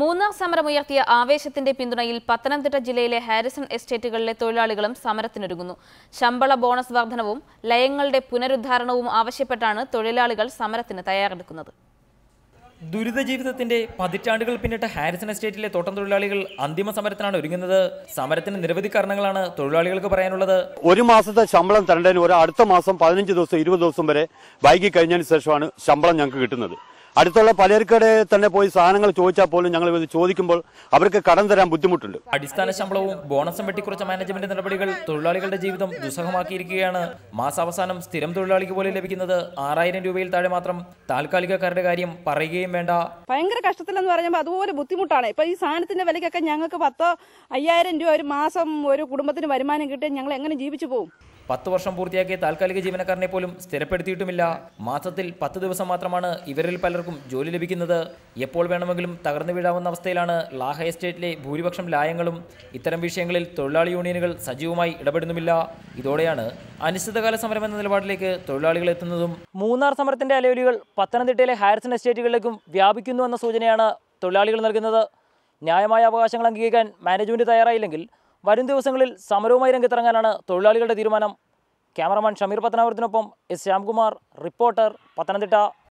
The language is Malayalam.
മൂന്നാർ സമരമുയർത്തിയ ആവേശത്തിന്റെ പിന്തുണയിൽ പത്തനംതിട്ട ജില്ലയിലെ ഹാരിസൺ എസ്റ്റേറ്റുകളിലെ തൊഴിലാളികളും സമരത്തിനൊരുങ്ങുന്നു. ശമ്പള ബോണസ് വർധനവും ലയങ്ങളുടെ പുനരുദ്ധാരണവും ആവശ്യപ്പെട്ടാണ് തൊഴിലാളികൾ സമരത്തിന് തയ്യാറെടുക്കുന്നത്. ദുരിത ജീവിതത്തിന്റെ പതിറ്റാണ്ടുകൾ പിന്നിട്ട ഹാരിസൺ എസ്റ്റേറ്റിലെ തോട്ടം തൊഴിലാളികൾ അന്തിമ സമരത്തിനാണ് ഒരുങ്ങുന്നത്. സമരത്തിന് നിരവധി കാരണങ്ങളാണ് തൊഴിലാളികൾക്ക് പറയാനുള്ളത്. ഒരു മാസത്തെ ശമ്പളം തരേണ്ടതിന് ഒരു അടുത്ത മാസം പതിനഞ്ച് ദിവസം ഇരുപത് ദിവസം വരെ വൈകി കഴിഞ്ഞതിന് ശേഷമാണ് ശമ്പളം ഞങ്ങൾക്ക് കിട്ടുന്നത്. അടുത്തുള്ള പലർക്കടെ തന്നെ പോയി സാധനങ്ങൾ ചോദിച്ചാൽ പോലും ഞങ്ങൾ ഇത് ചോദിക്കുമ്പോൾ അവർക്ക് കടം തരാൻ ബുദ്ധിമുട്ടുണ്ട്. അടിസ്ഥാന ശമ്പളവും ബോണസും വെട്ടിക്കുറച്ച മാനേജ്മെന്റ് നടപടികൾ തൊഴിലാളികളുടെ ജീവിതം ദുസ്സഹമാക്കിയിരിക്കുകയാണ്. മാസാവസാനം സ്ഥിരം തൊഴിലാളിക്ക് പോലും ലഭിക്കുന്നത് ആറായിരം രൂപയിൽ താഴെ മാത്രം താൽക്കാലികക്കാരുടെ കാര്യം പറയുകയും വേണ്ട. ഭയങ്കര കഷ്ടത്തിലെന്ന് പറയുമ്പോൾ അതുപോലെ ബുദ്ധിമുട്ടാണ്. ഇപ്പൊ ഈ സാധനത്തിന്റെ വിലയ്ക്കൊക്കെ ഞങ്ങൾക്ക് പത്തോ അയ്യായിരം രൂപ ഒരു മാസം ഒരു കുടുംബത്തിന് വരുമാനം കിട്ടിയാൽ ഞങ്ങൾ എങ്ങനെ ജീവിച്ചു പോകും? പത്ത് വർഷം പൂർത്തിയാക്കിയ താൽക്കാലിക ജീവനക്കാരനെ പോലും സ്ഥിരപ്പെടുത്തിയിട്ടുമില്ല. മാസത്തിൽ പത്ത് ദിവസം മാത്രമാണ് ഇവരിൽ പലർക്കും ജോലി ലഭിക്കുന്നത് എപ്പോൾ വേണമെങ്കിലും തകർന്നു വീഴാവുന്ന അവസ്ഥയിലാണ് ലാഹ എസ്റ്റേറ്റിലെ ഭൂരിപക്ഷം ലായങ്ങളും ഇത്തരം വിഷയങ്ങളിൽ തൊഴിലാളി യൂണിയനുകൾ സജീവമായി ഇടപെടുന്നുമില്ല. ഇതോടെയാണ് അനിശ്ചിതകാല സമരം എന്ന നിലപാടിലേക്ക് തൊഴിലാളികൾ എത്തുന്നതും മൂന്നാർ സമരത്തിന്റെ അലയൊലികൾ പത്തനംതിട്ടയിലെ ഹാരിസൺ എസ്റ്റേറ്റുകളിലേക്കും വ്യാപിക്കുന്നു എന്ന സൂചനയാണ് തൊഴിലാളികൾ നൽകുന്നത്. ന്യായമായ അവകാശങ്ങൾ അംഗീകരിക്കാൻ മാനേജ്മെന്റ് തയ്യാറായില്ലെങ്കിൽ വരും ദിവസങ്ങളിൽ സമരവുമായി രംഗത്തിറങ്ങാനാണ് തൊഴിലാളികളുടെ തീരുമാനം. ക്യാമറമാൻ ഷമീർ പത്തനാപുരത്തിനൊപ്പം എസ് ശ്യാംകുമാർ റിപ്പോർട്ടർ പത്തനംതിട്ട.